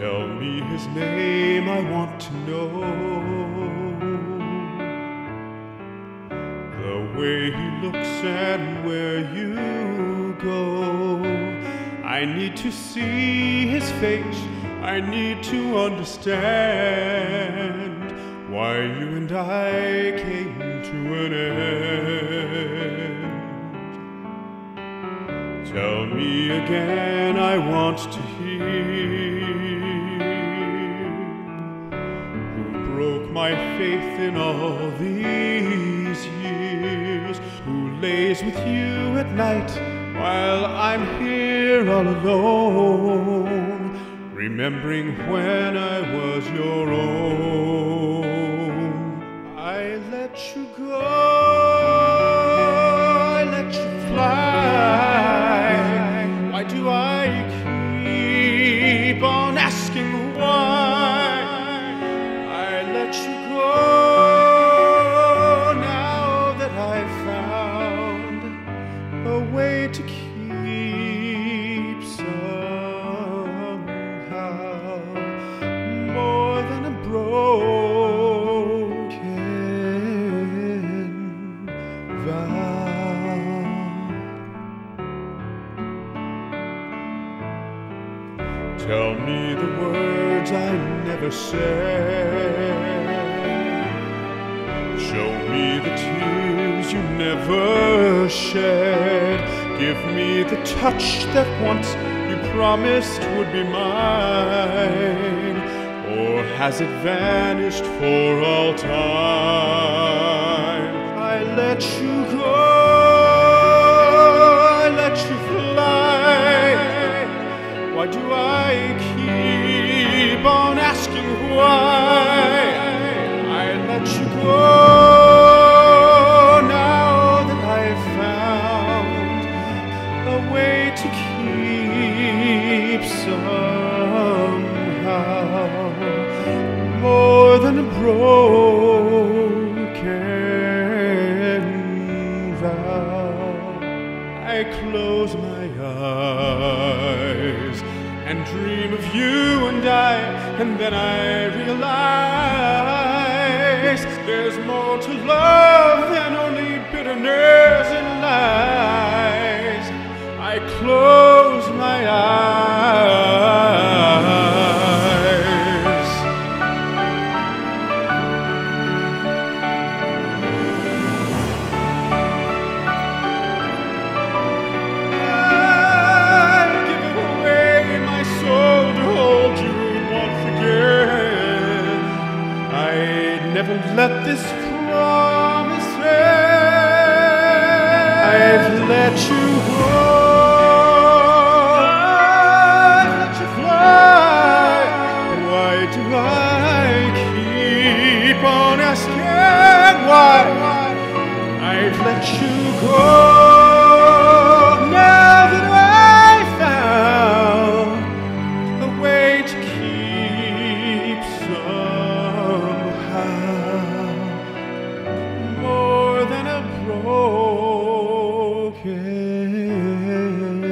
Tell me his name, I want to know. The way he looks and where you go. I need to see his face, I need to understand why you and I came to an end. Tell me again, I want to hear. My faith in all these years? Who lays with you at night while I'm here all alone? Remembering when I was your own. I let you go, Tell me the words I never said. Show me the tears you never shed. Give me the touch that once you promised would be mine. Or has it vanished for all time? I let you go. And dream of you and I, and then I realize there's more to love than only bitterness and lies. Why? I've let you go broken